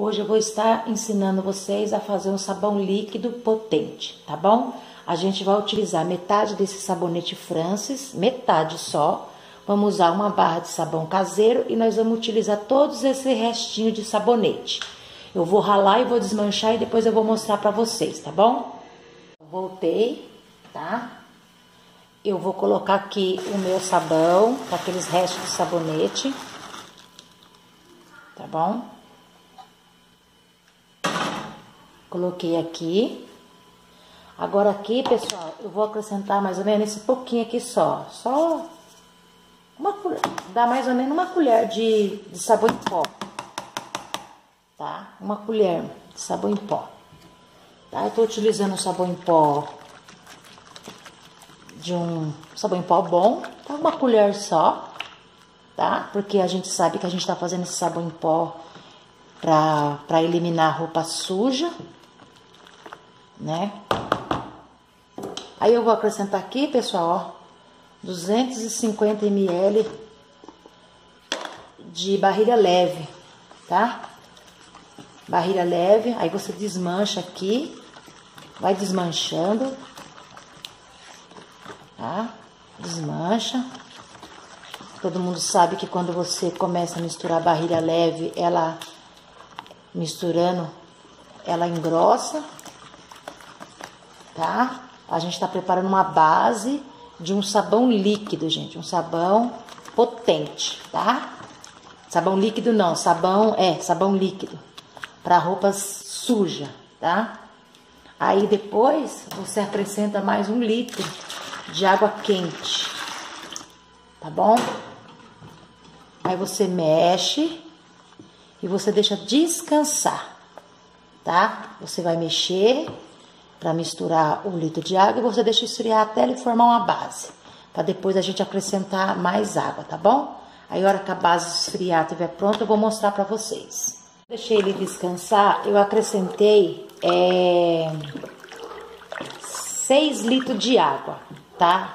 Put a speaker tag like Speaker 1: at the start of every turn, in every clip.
Speaker 1: Hoje eu vou estar ensinando vocês a fazer um sabão líquido potente, tá bom? A gente vai utilizar metade desse sabonete Francis, metade só. Vamos usar uma barra de sabão caseiro e nós vamos utilizar todos esse restinho de sabonete. Eu vou ralar e vou desmanchar e depois eu vou mostrar pra vocês, tá bom? Voltei, tá? Eu vou colocar aqui o meu sabão, aqueles restos de sabonete. Tá bom? Coloquei aqui. Agora aqui, pessoal, eu vou acrescentar mais ou menos esse pouquinho aqui só. Só uma colher, dá mais ou menos uma colher de, de sabão em pó. Tá? Uma colher de sabão em pó. Tá? Eu tô utilizando sabão em pó de um sabão em pó bom, tá? Uma colher só, tá? Porque a gente sabe que a gente tá fazendo esse sabão em pó pra eliminar roupa suja, né? Aí eu vou acrescentar aqui, pessoal, ó, 250 ml de barrilha leve, tá? Barrilha leve, aí você desmancha aqui, vai desmanchando, tá? Desmancha. Todo mundo sabe que quando você começa a misturar barrilha leve, ela misturando, ela engrossa, tá? A gente tá preparando uma base de um sabão líquido, gente, um sabão potente, tá? Sabão líquido não, sabão é sabão líquido para roupas suja, tá? Aí depois você acrescenta mais um litro de água quente, tá bom? Aí você mexe e você deixa descansar, tá? Você vai mexer para misturar o litro de água e você deixa esfriar até ele formar uma base, para depois a gente acrescentar mais água, tá bom? Aí a hora que a base esfriar estiver pronta, eu vou mostrar para vocês. Deixei ele descansar, eu acrescentei é, 6 litros de água, tá?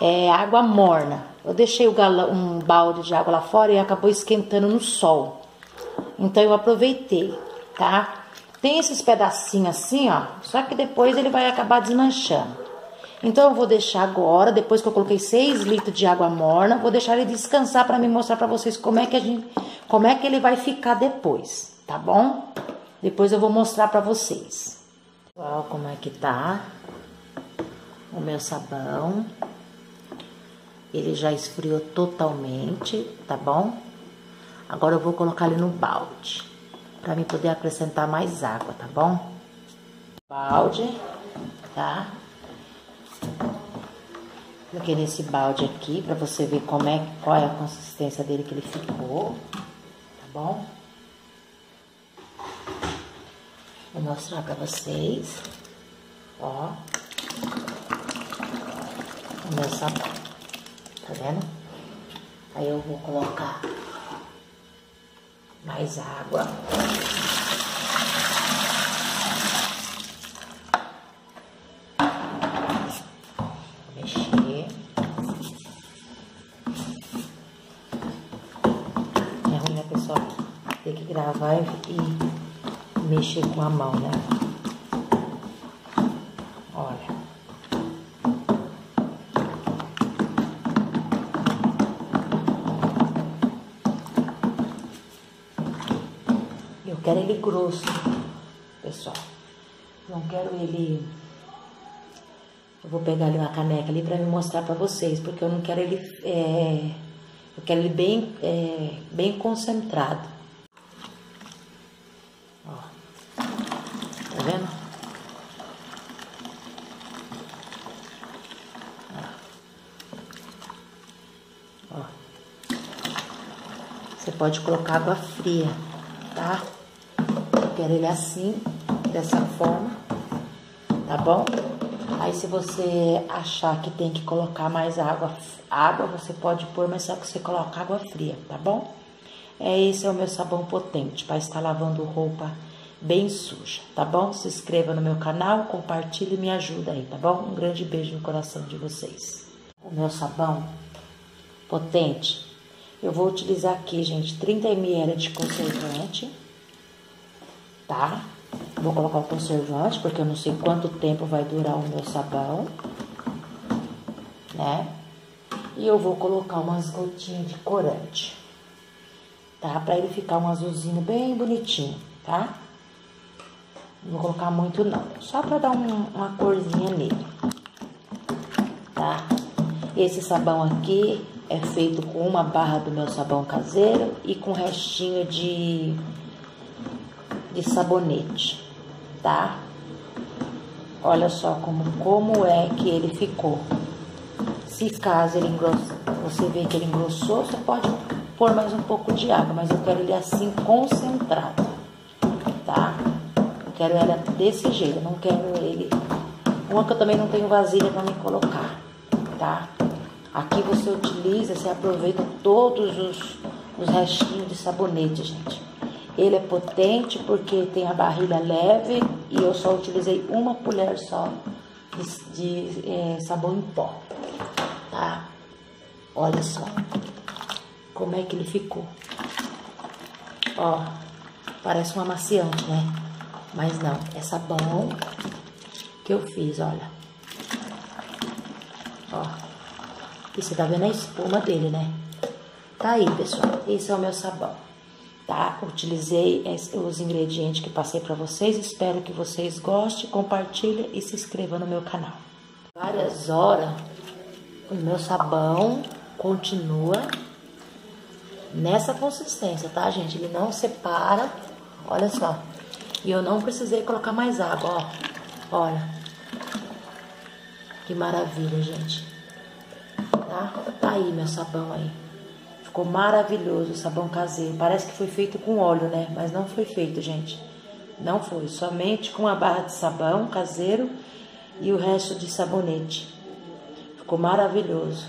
Speaker 1: É água morna. Eu deixei galão, um balde de água lá fora e acabou esquentando no sol. Então eu aproveitei, tá? Tem esses pedacinhos assim, ó, só que depois ele vai acabar desmanchando. Então eu vou deixar agora, depois que eu coloquei 6 litros de água morna, vou deixar ele descansar para me mostrar para vocês como é que a gente, como é que ele vai ficar depois, tá bom? Depois eu vou mostrar para vocês. Olha como é que tá o meu sabão. Ele já esfriou totalmente, tá bom? Agora eu vou colocar ele no balde, para mim poder acrescentar mais água, tá bom? Balde, tá? Coloquei nesse balde aqui para você ver como é, qual é a consistência dele que ele ficou, tá bom? Vou mostrar para vocês, ó, o meu sabão, tá vendo? Aí eu vou colocar mais água. Mexer. É ruim, né, pessoal? Ter que gravar e mexer com a mão, né? Quero ele grosso, pessoal. Não quero ele. Eu vou pegar ali uma caneca ali para me mostrar para vocês, porque eu não quero ele. É... Eu quero ele bem, é... bem concentrado. Ó. Tá vendo? Ó. Você pode colocar água fria, tá? Quero ele assim, dessa forma, tá bom? Aí se você achar que tem que colocar mais água, água você pode pôr, mas só que você coloca água fria, tá bom? É esse é o meu sabão potente para estar lavando roupa bem suja, tá bom? Se inscreva no meu canal, compartilhe e me ajuda aí, tá bom? Um grande beijo no coração de vocês. O meu sabão potente, eu vou utilizar aqui, gente, 30 ml de conservante tá? Vou colocar o conservante, porque eu não sei quanto tempo vai durar o meu sabão, né? E eu vou colocar umas gotinhas de corante, tá? Pra ele ficar um azulzinho bem bonitinho, tá? Não vou colocar muito não, só pra dar um, uma corzinha nele, tá? Esse sabão aqui é feito com uma barra do meu sabão caseiro e com restinho de, de sabonete, tá? Olha só como, como é que ele ficou. Se caso ele engrossou, você vê que ele engrossou, você pode pôr mais um pouco de água, mas eu quero ele assim concentrado, tá? Eu quero ele desse jeito, eu não quero ele... Uma que eu também não tenho vasilha pra me colocar, tá? Aqui você utiliza, você aproveita todos os, os restinhos de sabonete, gente. Ele é potente porque tem a barrilha leve e eu só utilizei uma colher só de, de é, sabão em pó, tá? Olha só como é que ele ficou. Ó, parece um amaciante, né? Mas não, é sabão que eu fiz, olha. Ó. E você tá vendo a espuma dele, né? Tá aí, pessoal. Esse é o meu sabão. Tá? Utilizei os ingredientes que passei para vocês. Espero que vocês gostem, compartilhem e se inscrevam no meu canal. Várias horas, o meu sabão continua nessa consistência, tá, gente? Ele não separa. Olha só. E eu não precisei colocar mais água, ó. Olha. Que maravilha, gente tá? Tá aí meu sabão aí. Ficou maravilhoso o sabão caseiro. Parece que foi feito com óleo, né? Mas não foi feito, gente. Não foi. Somente com a barra de sabão caseiro e o resto de sabonete. Ficou maravilhoso.